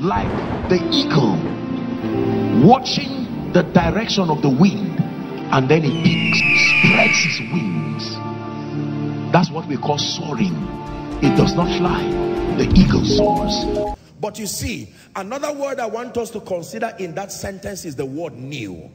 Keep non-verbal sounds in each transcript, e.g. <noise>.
like the eagle watching the direction of the wind and then it peaks, spreads its wings. That's what we call soaring. It does not fly. The eagle soars. But you see, another word I want us to consider in that sentence is the word new.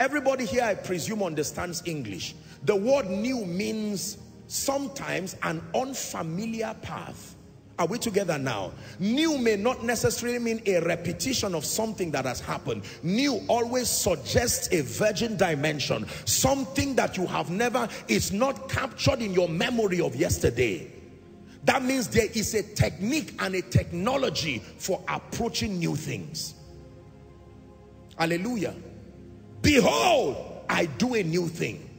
Everybody here, I presume, understands English. The word new means sometimes an unfamiliar path. Are we together now? New may not necessarily mean a repetition of something that has happened. New always suggests a virgin dimension. Something that you have never, is not captured in your memory of yesterday. That means there is a technique and a technology for approaching new things. Hallelujah. Behold, I do a new thing.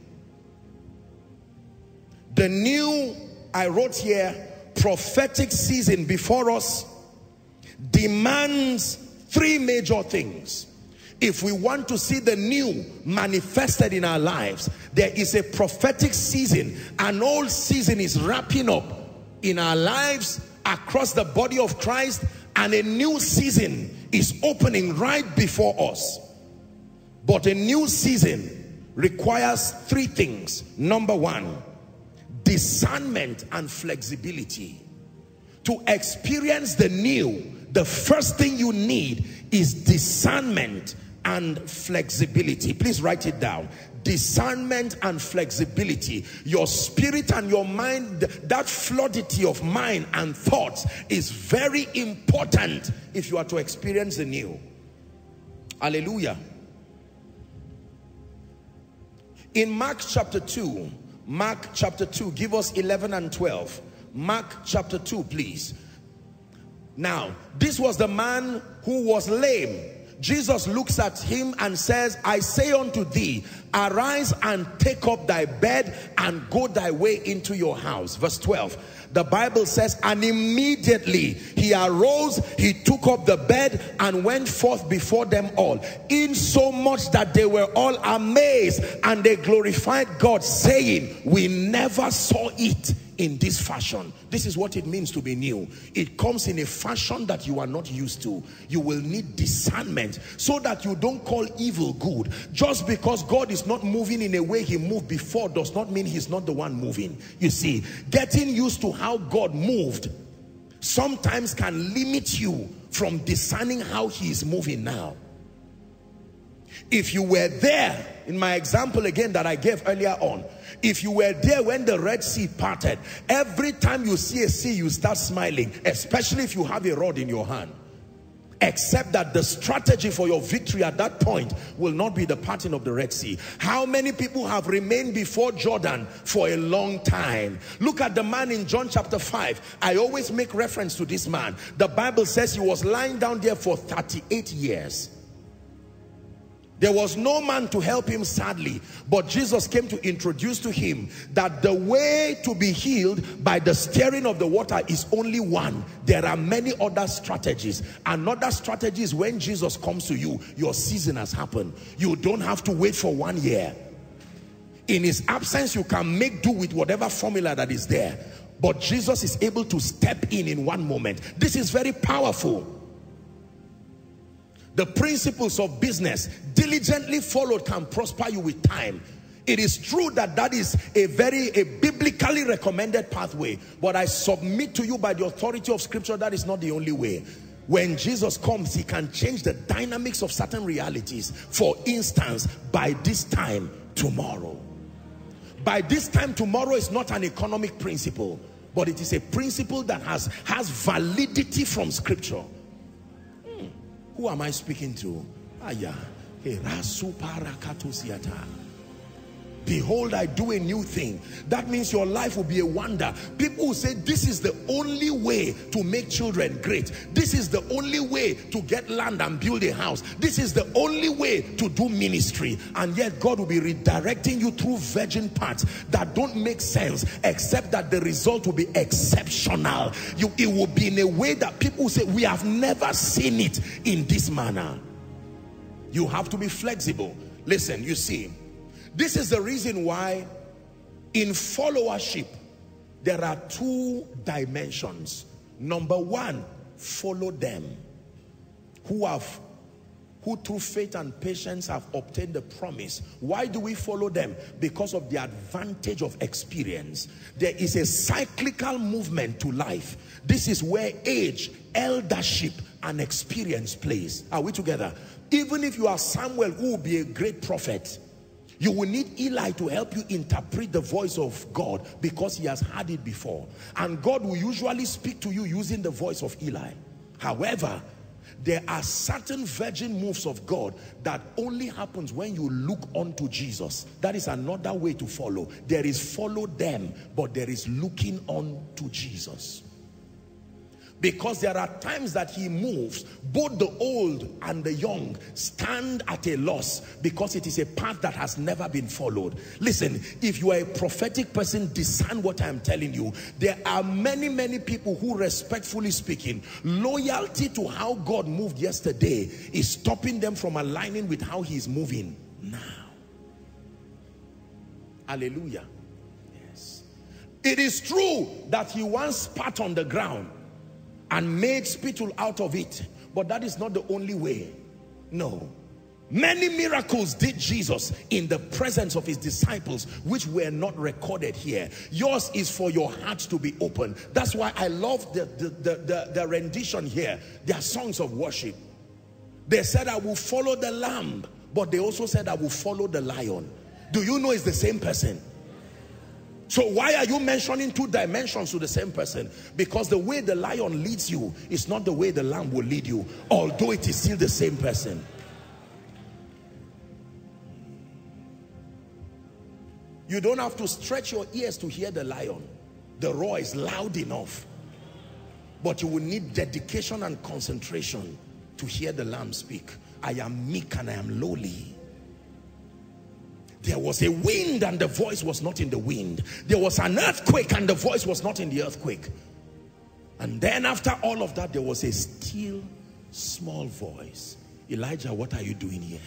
The new, I wrote here, prophetic season before us demands three major things. If we want to see the new manifested in our lives, there is a prophetic season. An old season is wrapping up in our lives across the body of Christ and a new season is opening right before us. But a new season requires three things. Number one, discernment and flexibility. To experience the new, the first thing you need is discernment and flexibility. Please write it down. Discernment and flexibility. Your spirit and your mind, that fluidity of mind and thoughts is very important if you are to experience the new. Hallelujah. In Mark chapter 2, Mark chapter 2, give us 11 and 12. Mark chapter 2, please. Now, this was the man who was lame. Jesus looks at him and says, I say unto thee, arise and take up thy bed and go thy way into your house. Verse 12 the Bible says, and immediately he arose, he took up the bed and went forth before them all, in so much that they were all amazed and they glorified God, saying, We never saw it in this fashion. This is what it means to be new. It comes in a fashion that you are not used to. You will need discernment so that you don't call evil good. Just because God is not moving in a way he moved before does not mean he's not the one moving. You see, getting used to how God moved sometimes can limit you from discerning how he is moving now. If you were there, in my example again that I gave earlier on, if you were there when the Red Sea parted, every time you see a sea, you start smiling, especially if you have a rod in your hand. Except that the strategy for your victory at that point will not be the parting of the Red Sea. How many people have remained before Jordan for a long time? Look at the man in John chapter 5. I always make reference to this man. The Bible says he was lying down there for 38 years. There was no man to help him sadly, but Jesus came to introduce to him that the way to be healed by the stirring of the water is only one. There are many other strategies. Another strategy is when Jesus comes to you, your season has happened. You don't have to wait for one year. In his absence, you can make do with whatever formula that is there. But Jesus is able to step in in one moment. This is very powerful the principles of business diligently followed can prosper you with time. It is true that that is a very a biblically recommended pathway but i submit to you by the authority of scripture that is not the only way. When jesus comes he can change the dynamics of certain realities. For instance by this time tomorrow. By this time tomorrow is not an economic principle but it is a principle that has has validity from scripture who am I speaking to? Aya. Behold, I do a new thing. That means your life will be a wonder. People will say, this is the only way to make children great. This is the only way to get land and build a house. This is the only way to do ministry. And yet God will be redirecting you through virgin paths that don't make sense, except that the result will be exceptional. You, it will be in a way that people say, we have never seen it in this manner. You have to be flexible. Listen, you see, this is the reason why in followership, there are two dimensions. Number one, follow them who have who through faith and patience have obtained the promise. Why do we follow them? Because of the advantage of experience. There is a cyclical movement to life. This is where age, eldership, and experience plays. Are we together? Even if you are Samuel who will be a great prophet, you will need Eli to help you interpret the voice of God because he has heard it before. And God will usually speak to you using the voice of Eli. However, there are certain virgin moves of God that only happens when you look unto Jesus. That is another way to follow. There is follow them, but there is looking on to Jesus because there are times that he moves both the old and the young stand at a loss because it is a path that has never been followed. Listen if you are a prophetic person discern what i'm telling you. There are many many people who respectfully speaking loyalty to how god moved yesterday is stopping them from aligning with how he's moving now. Hallelujah. Yes. It is true that he once spat on the ground and made spittle out of it. But that is not the only way. No. Many miracles did Jesus in the presence of his disciples, which were not recorded here. Yours is for your heart to be open. That's why I love the, the, the, the, the rendition here. They are songs of worship. They said, I will follow the lamb, but they also said, I will follow the lion. Do you know it's the same person? So why are you mentioning two dimensions to the same person? Because the way the lion leads you is not the way the lamb will lead you, although it is still the same person. You don't have to stretch your ears to hear the lion. The roar is loud enough. But you will need dedication and concentration to hear the lamb speak. I am meek and I am lowly. There was a wind and the voice was not in the wind. There was an earthquake and the voice was not in the earthquake. And then after all of that, there was a still small voice. Elijah, what are you doing here?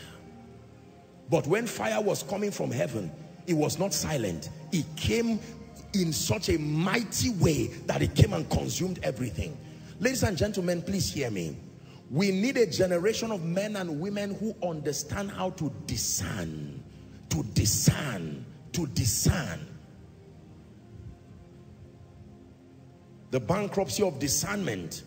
But when fire was coming from heaven, it was not silent. It came in such a mighty way that it came and consumed everything. Ladies and gentlemen, please hear me. We need a generation of men and women who understand how to discern to discern, to discern. The bankruptcy of discernment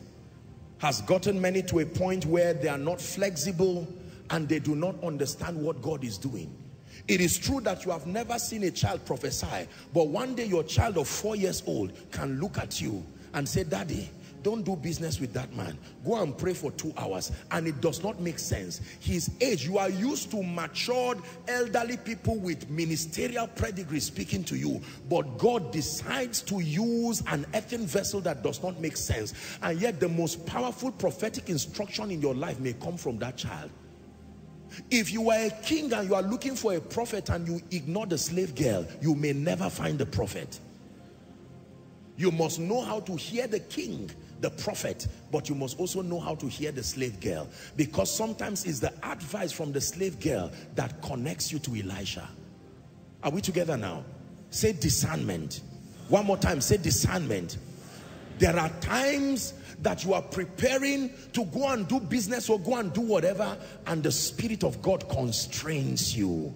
has gotten many to a point where they are not flexible and they do not understand what God is doing. It is true that you have never seen a child prophesy, but one day your child of four years old can look at you and say, Daddy, don't do business with that man. Go and pray for two hours and it does not make sense. His age you are used to matured elderly people with ministerial pedigree speaking to you but God decides to use an earthen vessel that does not make sense. And yet the most powerful prophetic instruction in your life may come from that child. If you are a king and you are looking for a prophet and you ignore the slave girl you may never find the prophet. You must know how to hear the king the prophet, but you must also know how to hear the slave girl because sometimes it's the advice from the slave girl that connects you to Elisha. Are we together now? Say discernment. One more time, say discernment. There are times that you are preparing to go and do business or go and do whatever and the Spirit of God constrains you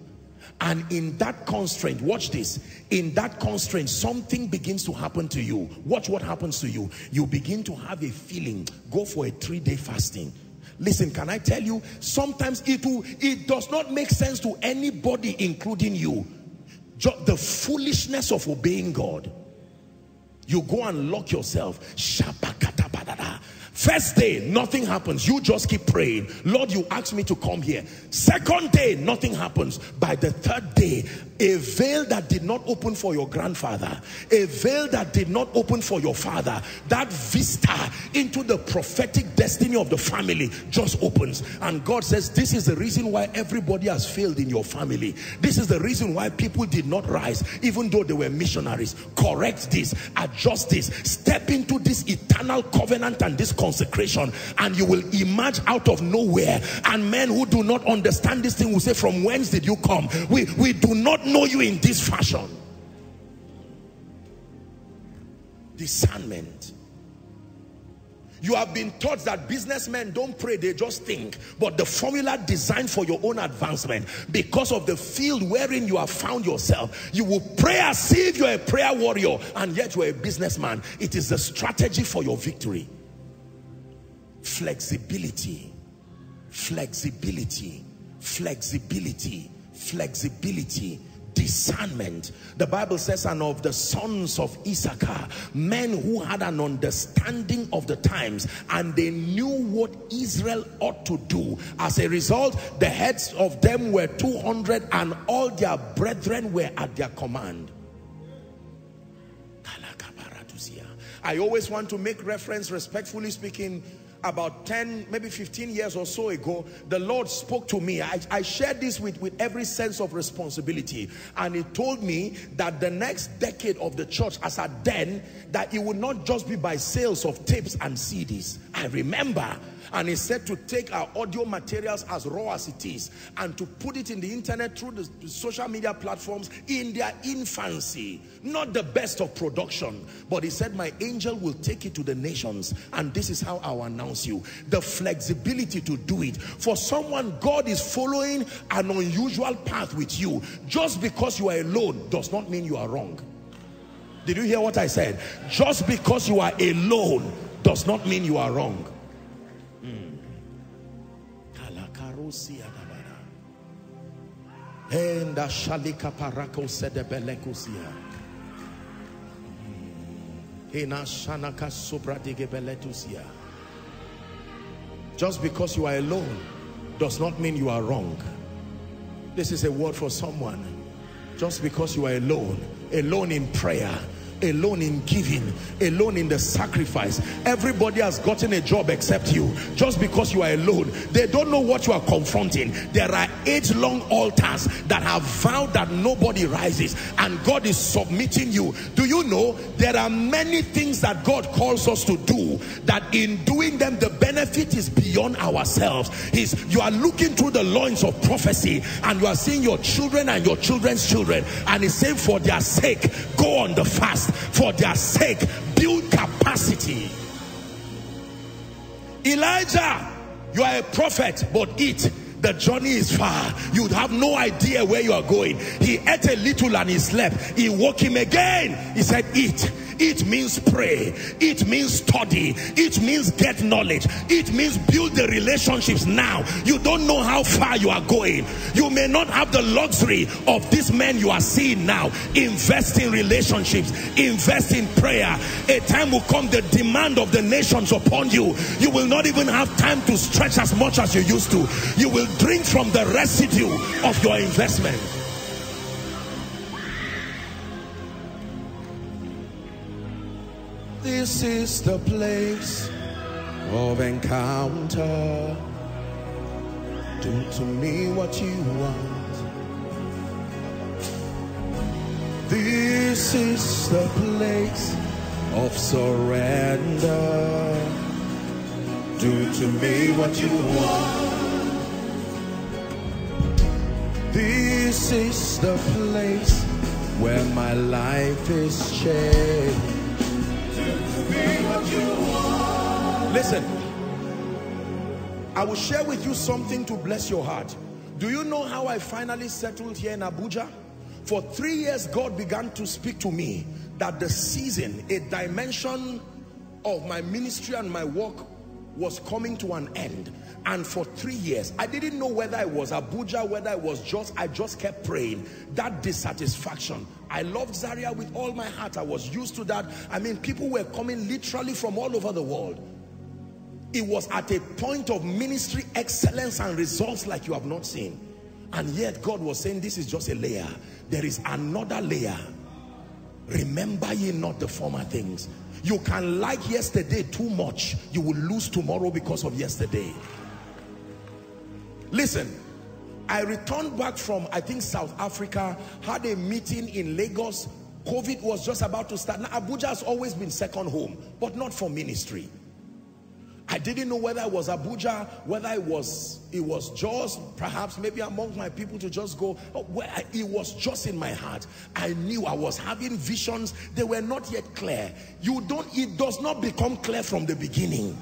and in that constraint watch this. In that constraint something begins to happen to you. Watch what happens to you. You begin to have a feeling. Go for a three-day fasting. Listen can i tell you? Sometimes it will it does not make sense to anybody including you. The foolishness of obeying god. You go and lock yourself First day, nothing happens. You just keep praying. Lord, you asked me to come here. Second day, nothing happens. By the third day, a veil that did not open for your grandfather, a veil that did not open for your father, that vista into the prophetic destiny of the family just opens. And God says, this is the reason why everybody has failed in your family. This is the reason why people did not rise, even though they were missionaries. Correct this, adjust this, step into this eternal covenant and this consecration, and you will emerge out of nowhere. And men who do not understand this thing will say, from whence did you come? We, we do not know you in this fashion. Discernment. You have been taught that businessmen don't pray, they just think. But the formula designed for your own advancement, because of the field wherein you have found yourself, you will pray as if you're a prayer warrior and yet you're a businessman. It is the strategy for your victory. Flexibility, flexibility, flexibility, flexibility discernment. The Bible says, and of the sons of Issachar, men who had an understanding of the times and they knew what Israel ought to do. As a result, the heads of them were 200 and all their brethren were at their command. I always want to make reference, respectfully speaking, about 10, maybe 15 years or so ago, the Lord spoke to me. I, I shared this with, with every sense of responsibility. And he told me that the next decade of the church, as at then, that it would not just be by sales of tapes and CDs. I remember and he said to take our audio materials as raw as it is and to put it in the internet through the, social media platforms in their infancy. Not the best of production. But he said, my angel will take it to the nations. And this is how I'll announce you. The flexibility to do it. For someone, God is following an unusual path with you. Just because you are alone does not mean you are wrong. Did you hear what I said? Just because you are alone does not mean you are wrong. Hmm. Hmm. Sobradigebeletusia. Just because you are alone does not mean you are wrong. This is a word for someone. Just because you are alone, alone in prayer, alone in giving, alone in the sacrifice. Everybody has gotten a job except you. Just because you are alone, they don't know what you are confronting. There are eight long altars that have vowed that nobody rises and God is submitting you. Do you know there are many things that God calls us to do that in doing them the benefit is beyond ourselves. He's, you are looking through the loins of prophecy and you are seeing your children and your children's children and he's saying for their sake go on the fast for their sake. Build capacity. Elijah you are a prophet but eat. The journey is far. You'd have no idea where you are going. He ate a little and he slept. He woke him again. He said eat it means pray. It means study. It means get knowledge. It means build the relationships now. You don't know how far you are going. You may not have the luxury of these men you are seeing now. Invest in relationships. Invest in prayer. A time will come the demand of the nations upon you. You will not even have time to stretch as much as you used to. You will drink from the residue of your investment. This is the place of encounter. Do to me what you want. This is the place of surrender. Do to me what you want. This is the place where my life is changed. Listen, I will share with you something to bless your heart. Do you know how I finally settled here in Abuja? For three years, God began to speak to me that the season, a dimension of my ministry and my work was coming to an end. And for three years, I didn't know whether I was Abuja, whether I was just, I just kept praying. That dissatisfaction. I loved Zaria with all my heart. I was used to that. I mean, people were coming literally from all over the world. It was at a point of ministry excellence and results like you have not seen. And yet God was saying, this is just a layer. There is another layer. Remember ye not the former things. You can like yesterday too much. You will lose tomorrow because of yesterday. Listen, I returned back from, I think, South Africa, had a meeting in Lagos. COVID was just about to start. Now, Abuja has always been second home, but not for ministry. I didn't know whether it was Abuja, whether it was it was just perhaps maybe among my people to just go. Oh, Where it was just in my heart. I knew I was having visions. They were not yet clear. You don't. It does not become clear from the beginning.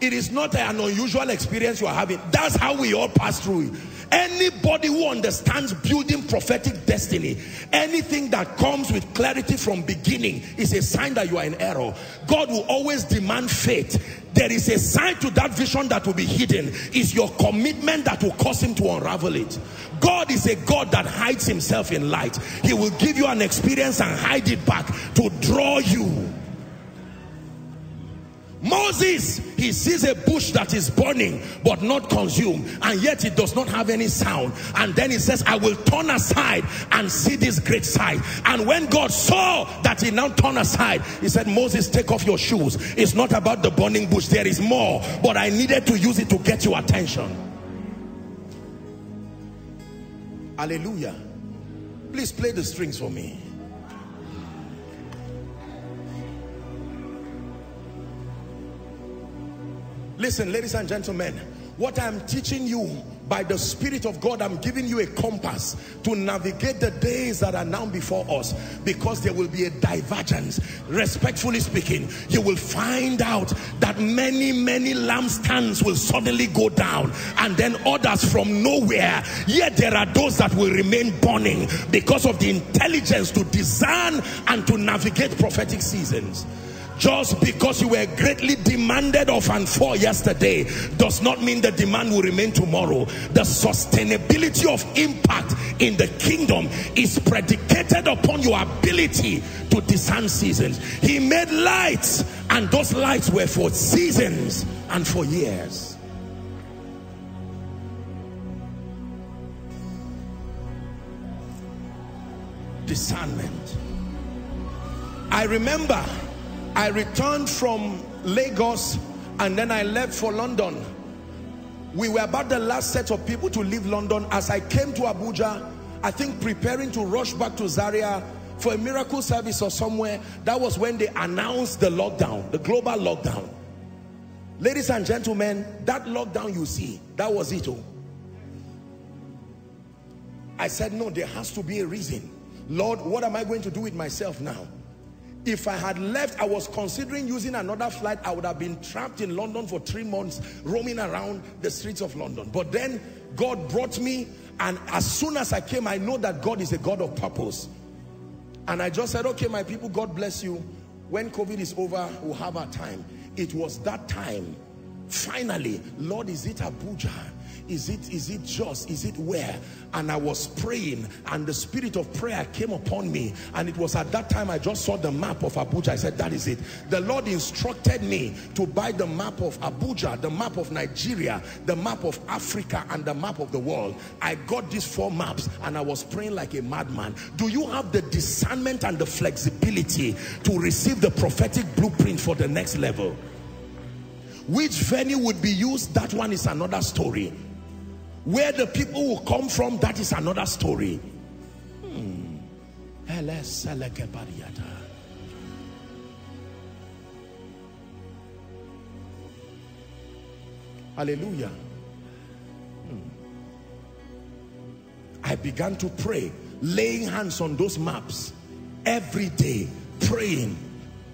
It is not an unusual experience you are having. That's how we all pass through it. Anybody who understands building prophetic destiny, anything that comes with clarity from beginning is a sign that you are in error. God will always demand faith. There is a sign to that vision that will be hidden. Is your commitment that will cause him to unravel it. God is a God that hides himself in light. He will give you an experience and hide it back to draw you. Moses, he sees a bush that is burning but not consumed and yet it does not have any sound. And then he says, I will turn aside and see this great sight. And when God saw that he now turned aside, he said, Moses, take off your shoes. It's not about the burning bush. There is more, but I needed to use it to get your attention. Hallelujah. Please play the strings for me. Listen, ladies and gentlemen, what I'm teaching you by the Spirit of God, I'm giving you a compass to navigate the days that are now before us because there will be a divergence. Respectfully speaking, you will find out that many, many lampstands will suddenly go down and then others from nowhere. Yet there are those that will remain burning because of the intelligence to discern and to navigate prophetic seasons. Just because you were greatly demanded of and for yesterday does not mean the demand will remain tomorrow. The sustainability of impact in the kingdom is predicated upon your ability to discern seasons. He made lights and those lights were for seasons and for years. Discernment. I remember I returned from Lagos and then I left for London. We were about the last set of people to leave London. As I came to Abuja, I think preparing to rush back to Zaria for a miracle service or somewhere, that was when they announced the lockdown, the global lockdown. Ladies and gentlemen, that lockdown you see, that was it. Oh. I said, no, there has to be a reason. Lord, what am I going to do with myself now? If I had left, I was considering using another flight. I would have been trapped in London for three months, roaming around the streets of London. But then God brought me, and as soon as I came, I know that God is a God of purpose. And I just said, okay, my people, God bless you. When COVID is over, we'll have our time. It was that time. Finally, Lord, is it Abuja? Is it, is it just? Is it where? And I was praying and the spirit of prayer came upon me. And it was at that time I just saw the map of Abuja. I said, that is it. The Lord instructed me to buy the map of Abuja, the map of Nigeria, the map of Africa, and the map of the world. I got these four maps and I was praying like a madman. Do you have the discernment and the flexibility to receive the prophetic blueprint for the next level? Which venue would be used? That one is another story. Where the people will come from, that is another story. Hmm. Hallelujah. Hmm. I began to pray, laying hands on those maps every day, praying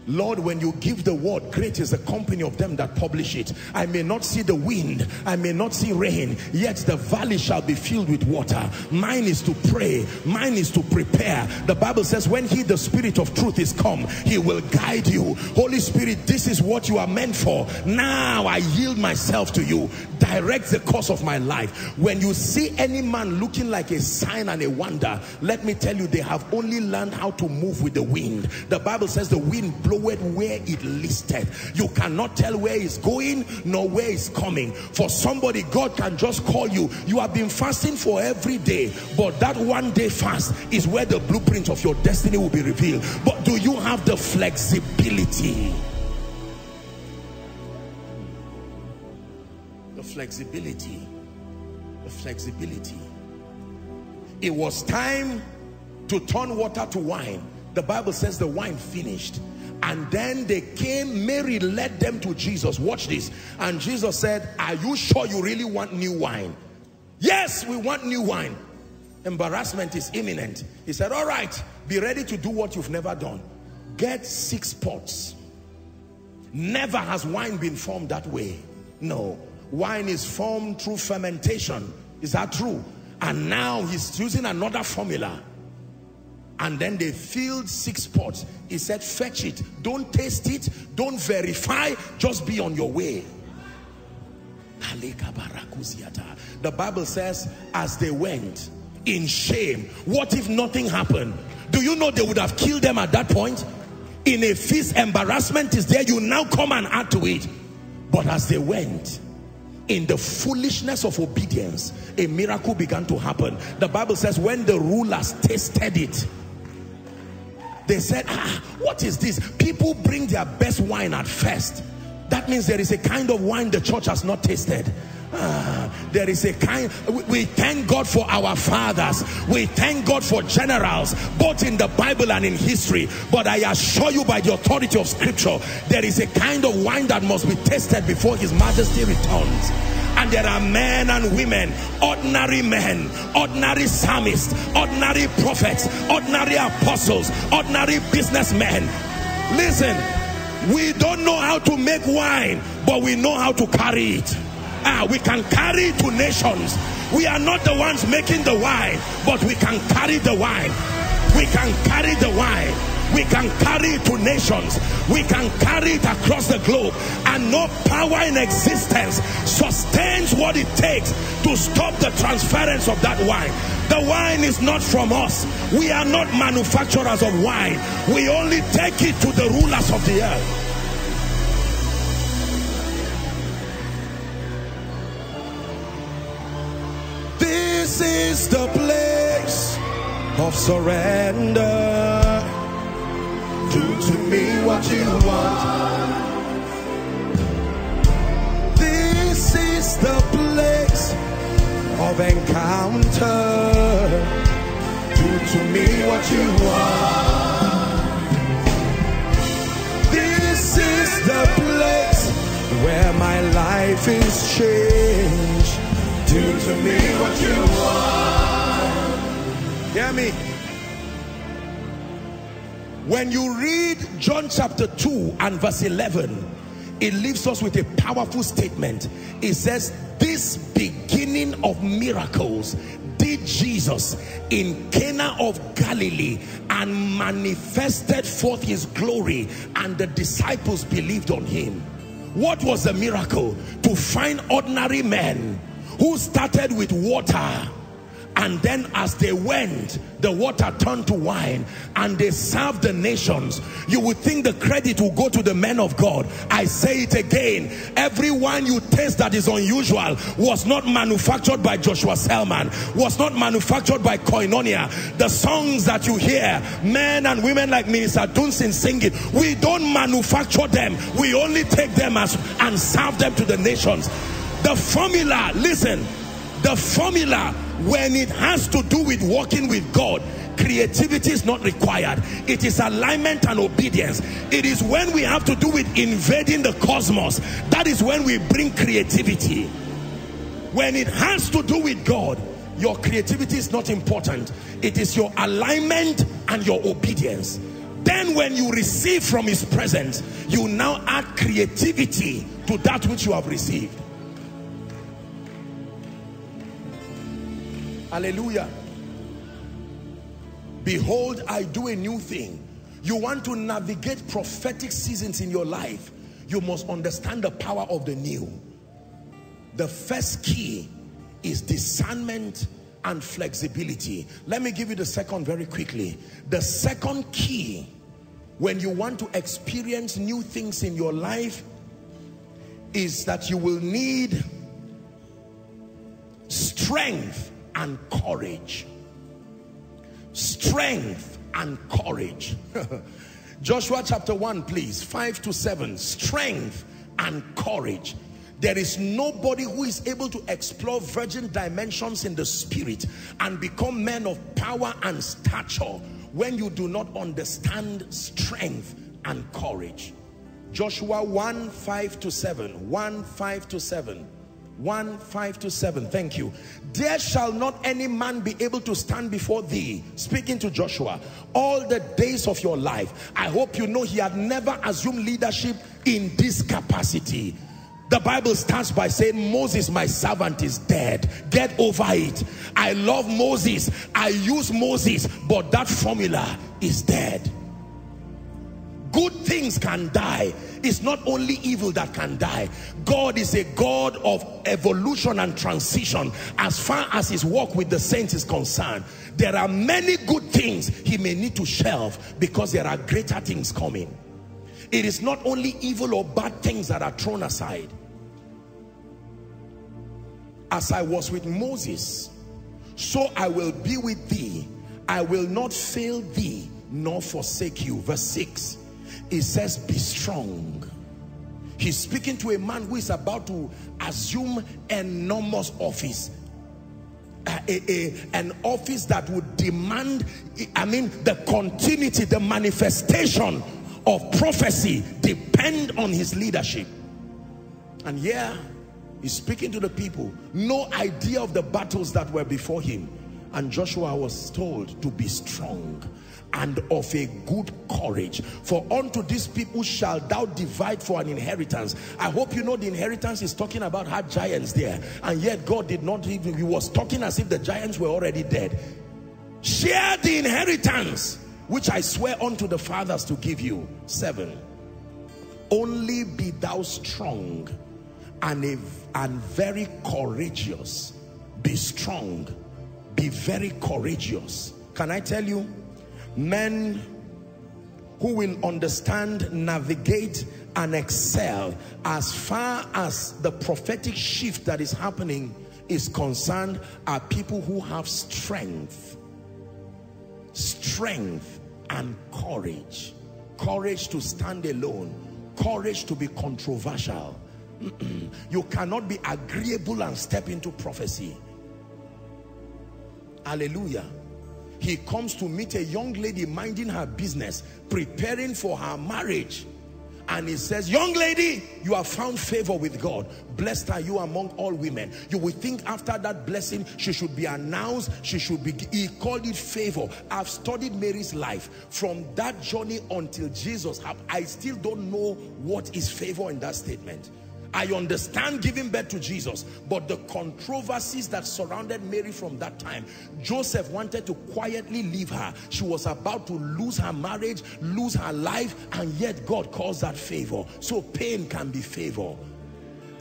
Lord, when you give the word, great is the company of them that publish it. I may not see the wind, I may not see rain, yet the valley shall be filled with water. Mine is to pray, mine is to prepare. The Bible says, when he, the spirit of truth, is come, he will guide you. Holy Spirit, this is what you are meant for. Now I yield myself to you. Direct the course of my life. When you see any man looking like a sign and a wonder, let me tell you, they have only learned how to move with the wind. The Bible says the wind blows where it listed. You cannot tell where it's going nor where it's coming. For somebody, God can just call you. You have been fasting for every day, but that one day fast is where the blueprint of your destiny will be revealed. But do you have the flexibility? The flexibility. The flexibility. It was time to turn water to wine. The Bible says the wine finished and then they came, Mary led them to Jesus. Watch this. And Jesus said, are you sure you really want new wine? Yes, we want new wine. Embarrassment is imminent. He said, all right, be ready to do what you've never done. Get six pots. Never has wine been formed that way. No. Wine is formed through fermentation. Is that true? And now he's using another formula. And then they filled six pots. He said, fetch it. Don't taste it. Don't verify. Just be on your way. The Bible says, as they went in shame, what if nothing happened? Do you know they would have killed them at that point? In a feast, embarrassment is there. You now come and add to it. But as they went, in the foolishness of obedience, a miracle began to happen. The Bible says when the rulers tasted it, they said, ah, what is this? People bring their best wine at first. That means there is a kind of wine the church has not tasted. Ah, there is a kind we thank God for our fathers we thank God for generals both in the Bible and in history but I assure you by the authority of scripture there is a kind of wine that must be tasted before his majesty returns and there are men and women ordinary men ordinary psalmists ordinary prophets ordinary apostles ordinary businessmen listen we don't know how to make wine but we know how to carry it ah, we can carry to nations. We are not the ones making the wine, but we can carry the wine. We can carry the wine. We can carry it to nations. We can carry it across the globe. And no power in existence sustains what it takes to stop the transference of that wine. The wine is not from us. We are not manufacturers of wine. We only take it to the rulers of the earth. This is the place of surrender. Do to me what you want. This is the place of encounter. Do to me what you want. This is the place where my life is changed. Do to me what you want. Hear me. When you read John chapter 2 and verse 11, it leaves us with a powerful statement. It says, This beginning of miracles did Jesus in Cana of Galilee and manifested forth his glory, and the disciples believed on him. What was the miracle? To find ordinary men who started with water and then as they went the water turned to wine and they served the nations. You would think the credit will go to the men of God. I say it again. Every wine you taste that is unusual was not manufactured by Joshua Selman was not manufactured by Koinonia. The songs that you hear men and women like Minister Dunsin singing we don't manufacture them. We only take them as and serve them to the nations. The formula, listen, the formula when it has to do with walking with God, creativity is not required. It is alignment and obedience. It is when we have to do with invading the cosmos. That is when we bring creativity. When it has to do with God, your creativity is not important. It is your alignment and your obedience. Then when you receive from his presence, you now add creativity to that which you have received. Hallelujah. Behold, I do a new thing. You want to navigate prophetic seasons in your life. You must understand the power of the new. The first key is discernment and flexibility. Let me give you the second very quickly. The second key when you want to experience new things in your life is that you will need strength and courage. Strength and courage. <laughs> Joshua chapter 1, please. 5 to 7. Strength and courage. There is nobody who is able to explore virgin dimensions in the spirit and become men of power and stature when you do not understand strength and courage. Joshua 1, 5 to 7. 1, 5 to 7. 1 5 to 7 thank you there shall not any man be able to stand before thee speaking to joshua all the days of your life i hope you know he had never assumed leadership in this capacity The Bible starts by saying, Moses, my servant, is dead. Get over it. I love Moses. I use Moses, but that formula is dead. Good things can die. It's not only evil that can die. God is a God of evolution and transition as far as his work with the saints is concerned. There are many good things he may need to shelve because there are greater things coming. It is not only evil or bad things that are thrown aside. As I was with Moses, so I will be with thee. I will not fail thee nor forsake you. Verse 6. It says, be strong. He's speaking to a man who is about to assume enormous office. A, a, an office that would demand, I mean, the continuity, the manifestation of prophecy depend on his leadership. And yeah, he's speaking to the people. No idea of the battles that were before him. And Joshua was told to be strong and of a good courage. For unto these people shall thou divide for an inheritance. I hope you know the inheritance is talking about had giants there. And yet God did not even, he was talking as if the giants were already dead. Share the inheritance which I swear unto the fathers to give you. Seven. Only be thou strong and, a, and very courageous. Be strong. Be very courageous. Can I tell you? Men who will understand, navigate, and excel as far as the prophetic shift that is happening is concerned are people who have strength strength and courage. Courage to stand alone. Courage to be controversial. <clears throat> You cannot be agreeable and step into prophecy. Hallelujah he comes to meet a young lady minding her business preparing for her marriage. And he says young lady you have found favor with God. Blessed are you among all women. You will think after that blessing she should be announced she should be he called it favor. I've studied Mary's life. From that journey until Jesus I still don't know what is favor in that statement I understand giving birth to Jesus, but the controversies that surrounded Mary from that time, Joseph wanted to quietly leave her. She was about to lose her marriage, lose her life, and yet God calls that favor. So pain can be favor.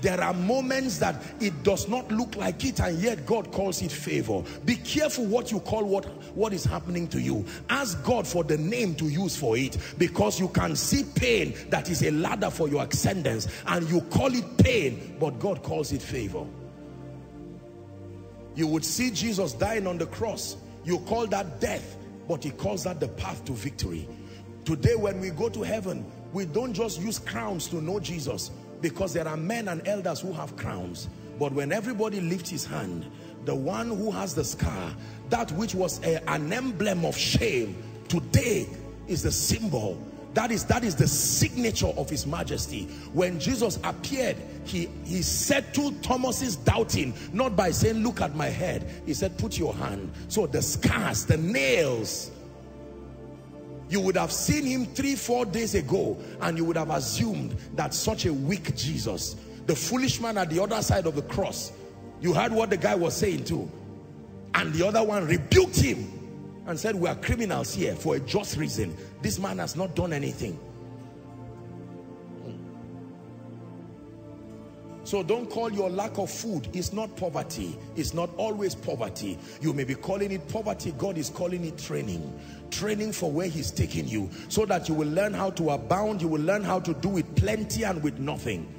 There are moments that it does not look like it and yet God calls it favor. Be careful what you call what, what is happening to you. Ask God for the name to use for it because you can see pain that is a ladder for your ascendance and you call it pain but God calls it favor. You would see Jesus dying on the cross. You call that death but he calls that the path to victory. Today when we go to heaven, we don't just use crowns to know Jesus because there are men and elders who have crowns but when everybody lifts his hand the one who has the scar that which was a, an emblem of shame today is the symbol. That is that is the signature of his majesty. When jesus appeared he he settled thomas's doubting not by saying look at my head. He said put your hand. So the scars the nails you would have seen him three, four days ago and you would have assumed that such a weak Jesus, the foolish man at the other side of the cross, you heard what the guy was saying too. And the other one rebuked him and said, we are criminals here for a just reason. This man has not done anything. So don't call your lack of food. It's not poverty. It's not always poverty. You may be calling it poverty. God is calling it training. Training for where he's taking you. So that you will learn how to abound. You will learn how to do with plenty and with nothing.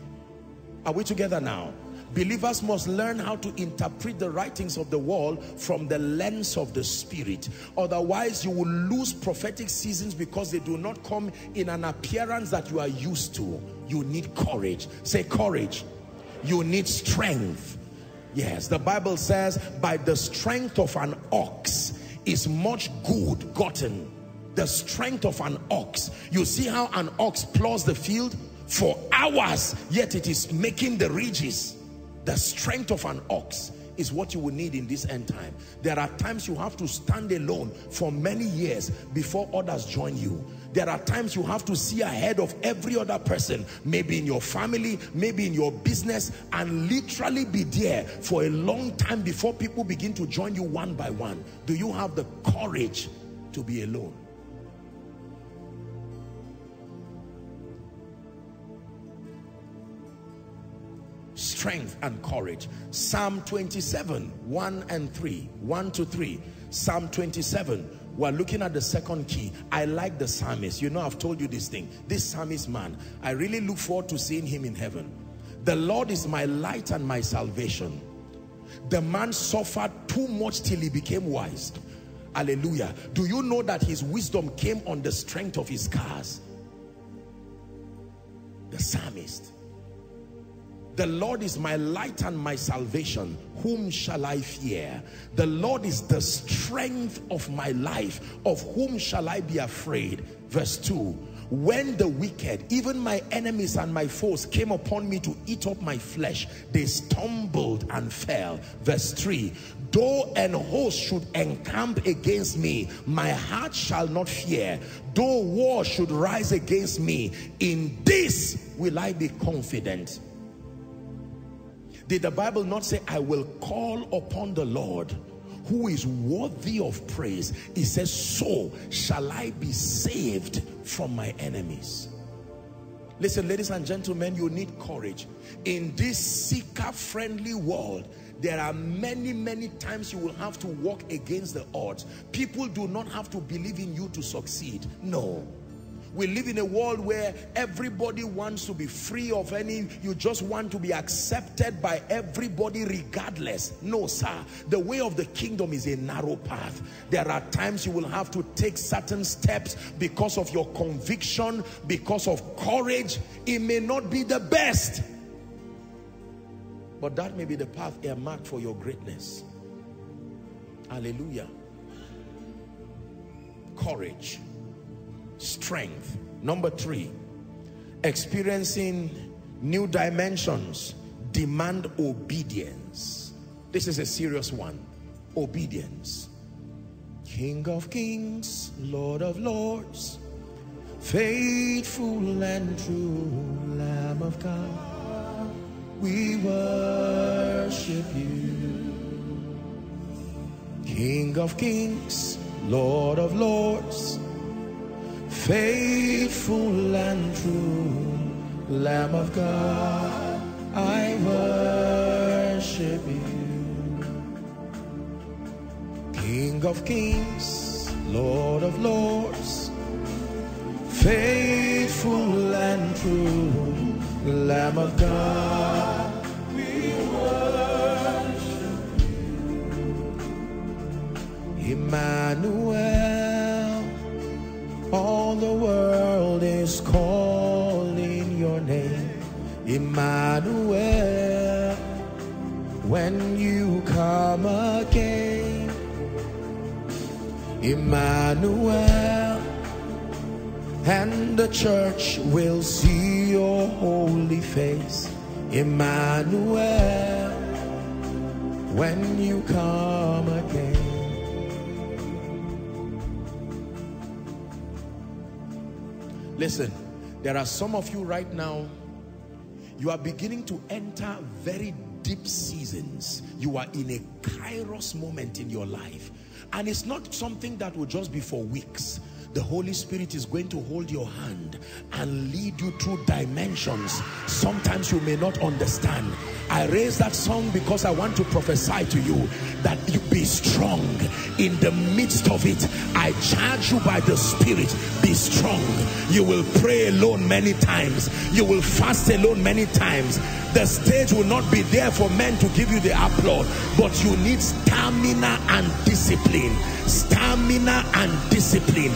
Are we together now? Believers must learn how to interpret the writings of the wall from the lens of the spirit. Otherwise, you will lose prophetic seasons because they do not come in an appearance that you are used to. You need courage. Say courage you need strength. Yes the bible says by the strength of an ox is much good gotten. The strength of an ox. You see how an ox plows the field? For hours yet it is making the ridges. The strength of an ox is what you will need in this end time. There are times you have to stand alone for many years before others join you. There are times you have to see ahead of every other person, maybe in your family, maybe in your business, and literally be there for a long time before people begin to join you one by one. Do you have the courage to be alone? strength and courage. Psalm 27, 1 and 3, 1 to 3. Psalm 27, we're looking at the second key. I like the psalmist. You know, I've told you this thing. This psalmist man, I really look forward to seeing him in heaven. The Lord is my light and my salvation. The man suffered too much till he became wise. Hallelujah. Do you know that his wisdom came on the strength of his scars? The psalmist. The Lord is my light and my salvation. Whom shall I fear? The Lord is the strength of my life. Of whom shall I be afraid? Verse 2. When the wicked, even my enemies and my foes came upon me to eat up my flesh, they stumbled and fell. Verse 3. Though an host should encamp against me, my heart shall not fear. Though war should rise against me, in this will I be confident did the Bible not say, I will call upon the Lord who is worthy of praise? He says, so shall I be saved from my enemies. Listen, ladies and gentlemen, you need courage. In this seeker-friendly world, there are many, many times you will have to walk against the odds. People do not have to believe in you to succeed. No. We live in a world where everybody wants to be free of any, you just want to be accepted by everybody regardless. No, sir. The way of the kingdom is a narrow path. There are times you will have to take certain steps because of your conviction, because of courage. It may not be the best, but that may be the path earmarked for your greatness. Hallelujah. Courage strength. Number three, experiencing new dimensions demand obedience. This is a serious one. Obedience. King of kings, Lord of lords, faithful and true Lamb of God, we worship you. King of kings, Lord of lords, faithful and true Lamb of God I worship you. King of kings Lord of lords faithful and true Lamb of God we worship you. Emmanuel Emmanuel. When you come again, Emmanuel, and the church will see your holy face, Emmanuel. When you come again. Listen, there are some of you right now, you are beginning to enter very deep seasons. You are in a kairos moment in your life. And it's not something that will just be for weeks the Holy Spirit is going to hold your hand and lead you through dimensions sometimes you may not understand. I raise that song because I want to prophesy to you that you be strong in the midst of it. I charge you by the Spirit be strong. You will pray alone many times. You will fast alone many times. The stage will not be there for men to give you the applause but you need stamina and discipline. Stamina and discipline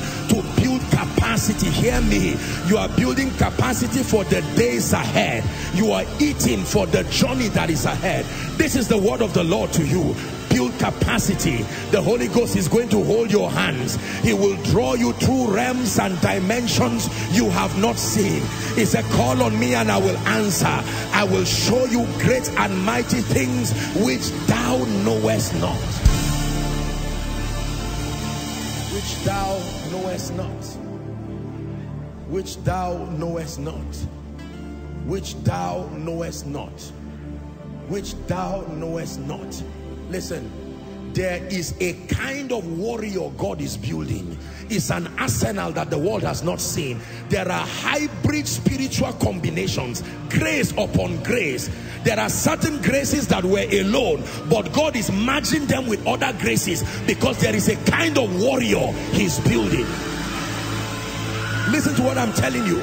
capacity hear me you are building capacity for the days ahead you are eating for the journey that is ahead this is the word of the lord to you build capacity, the Holy Ghost is going to hold your hands. He will draw you through realms and dimensions you have not seen. He said, call on me and I will answer. I will show you great and mighty things which thou knowest not. Which thou knowest not. Which thou knowest not. Which thou knowest not which thou knowest not. Listen, there is a kind of warrior God is building. It's an arsenal that the world has not seen. There are hybrid spiritual combinations, grace upon grace. There are certain graces that were alone, but God is merging them with other graces because there is a kind of warrior he's building. Listen to what I'm telling you.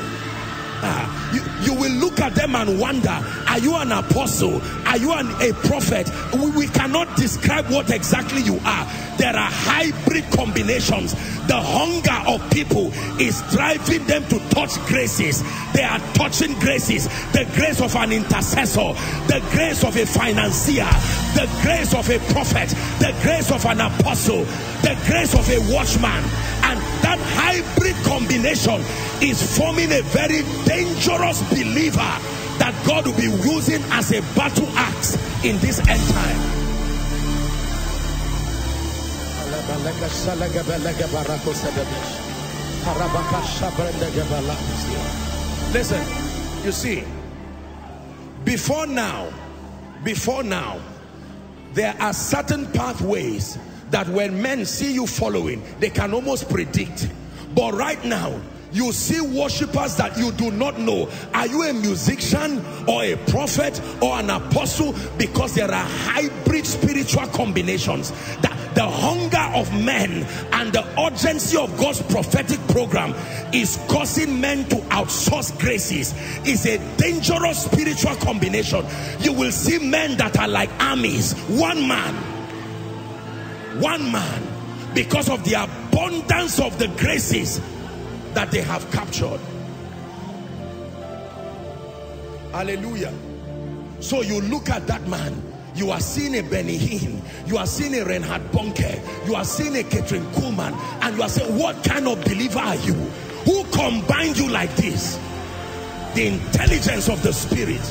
Ah, you, you will look at them and wonder, are you an apostle? Are you an, a prophet? We, we cannot describe what exactly you are. There are hybrid combinations. The hunger of people is driving them to touch graces. They are touching graces. The grace of an intercessor, the grace of a financier, the grace of a prophet, the grace of an apostle, the grace of a watchman. That hybrid combination is forming a very dangerous believer that God will be using as a battle axe in this end time. Listen, you see, before now, before now, there are certain pathways that when men see you following, they can almost predict. But right now, you see worshippers that you do not know. Are you a musician or a prophet or an apostle? Because there are hybrid spiritual combinations. That the hunger of men and the urgency of God's prophetic program is causing men to outsource graces. It's a dangerous spiritual combination. You will see men that are like armies. One man. One man. Because of the abundance of the graces that they have captured. Hallelujah. So you look at that man, you are seeing a Benny Hinn, you are seeing a Reinhard Bonnke, you are seeing a Kathryn Kuhlman, and you are saying, what kind of believer are you? Who combined you like this? The intelligence of the spirit.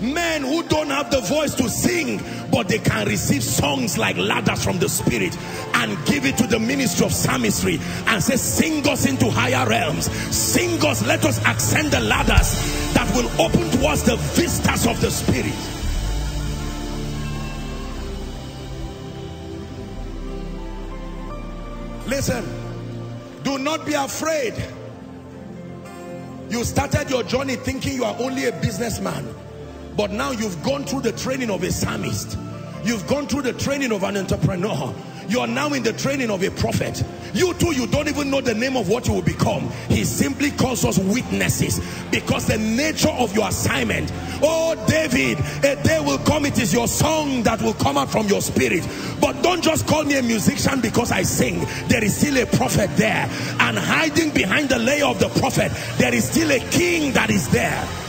Men who don't have the voice to sing but they can receive songs like ladders from the spirit and give it to the ministry of psalmistry and say sing us into higher realms. Sing us. Let us ascend the ladders that will open to us the vistas of the spirit. Listen. Do not be afraid. You started your journey thinking you are only a businessman but now you've gone through the training of a psalmist. You've gone through the training of an entrepreneur. You are now in the training of a prophet. You too, you don't even know the name of what you will become. He simply calls us witnesses because the nature of your assignment. Oh, David, a day will come. It is your song that will come out from your spirit. But don't just call me a musician because I sing. There is still a prophet there. And hiding behind the layer of the prophet, there is still a king that is there.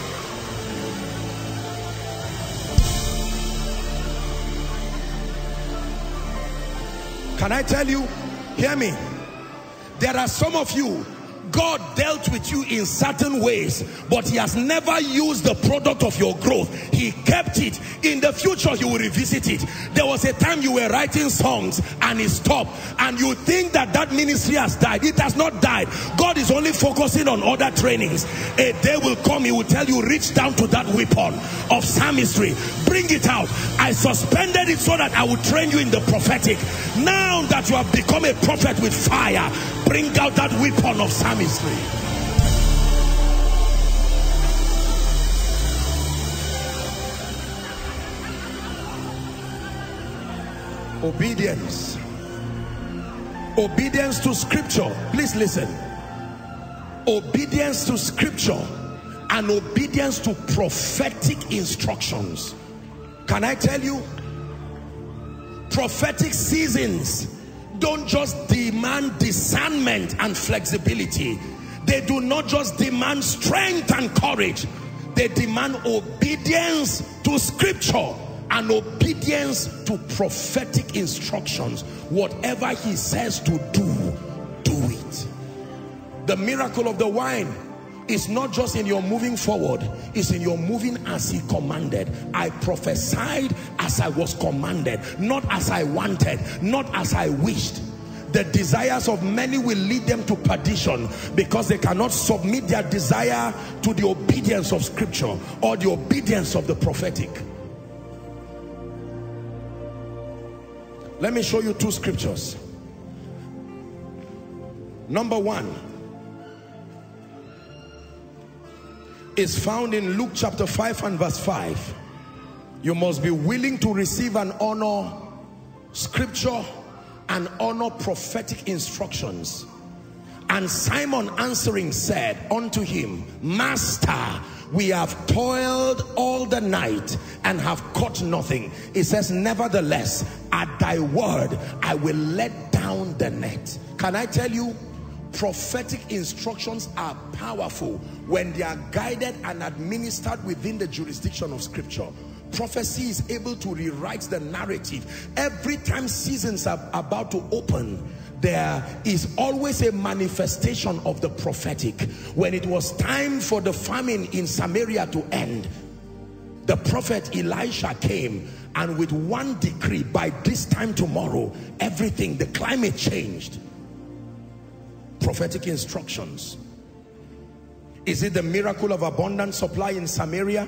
Can I tell you? Hear me. There are some of you God dealt with you in certain ways, but he has never used the product of your growth. He kept it. In the future, he will revisit it. There was a time you were writing songs and it stopped. And you think that that ministry has died. It has not died. God is only focusing on other trainings. A day will come, he will tell you, reach down to that weapon of psalmistry. Bring it out. I suspended it so that I would train you in the prophetic. Now that you have become a prophet with fire, bring out that weapon of psalmistry. Obedience. Obedience to scripture. Please listen. Obedience to scripture and obedience to prophetic instructions. Can I tell you? Prophetic seasons don't just demand discernment and flexibility. They do not just demand strength and courage. they demand obedience to scripture and obedience to prophetic instructions whatever he says to do do it the miracle of the wine is not just in your moving forward it's in your moving as he commanded. I prophesied as i was commanded not as i wanted not as i wished. The desires of many will lead them to perdition because they cannot submit their desire to the obedience of scripture or the obedience of the prophetic. Let me show you two scriptures. Number one is found in Luke chapter 5 and verse 5. You must be willing to receive and honor scripture and honor prophetic instructions. And Simon answering said unto him, Master, we have toiled all the night and have caught nothing. It says, nevertheless, at thy word, I will let down the net. Can I tell you, prophetic instructions are powerful when they are guided and administered within the jurisdiction of scripture. Prophecy is able to rewrite the narrative. Every time seasons are about to open there is always a manifestation of the prophetic. When it was time for the famine in Samaria to end the prophet Elisha came and with one decree by this time tomorrow everything the climate changed prophetic instructions. Is it the miracle of abundant supply in Samaria?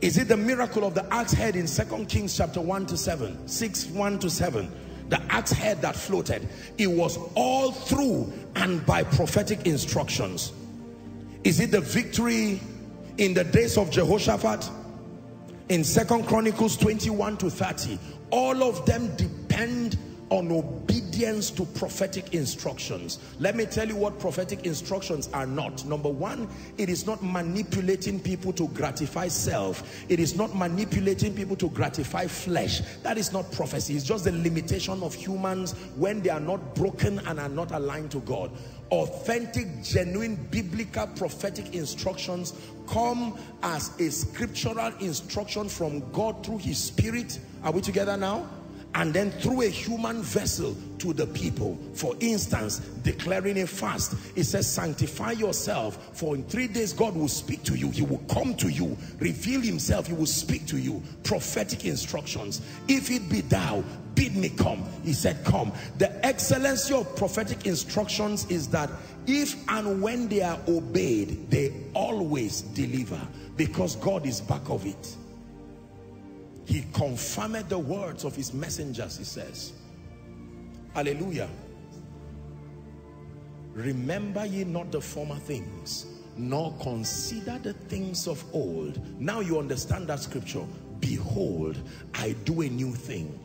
Is it the miracle of the axe head in second kings chapter 1 to 7 6 1 to 7 the axe head that floated. It was all through and by prophetic instructions. Is it the victory in the days of Jehoshaphat? In second chronicles 21 to 30 all of them depend on obedience to prophetic instructions. Let me tell you what prophetic instructions are not. Number one, it is not manipulating people to gratify self. It is not manipulating people to gratify flesh. That is not prophecy. It's just the limitation of humans when they are not broken and are not aligned to God. Authentic, genuine, biblical, prophetic instructions come as a scriptural instruction from God through his spirit. Are we together now? And then through a human vessel to the people. For instance, declaring a fast. It says, sanctify yourself, for in three days God will speak to you. He will come to you, reveal himself, he will speak to you. Prophetic instructions. If it be thou, bid me come. He said, come. The excellency of prophetic instructions is that if and when they are obeyed, they always deliver because God is back of it he confirmed the words of his messengers he says. Hallelujah. Remember ye not the former things nor consider the things of old. Now you understand that scripture. Behold i do a new thing